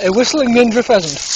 A whistling ninja pheasant.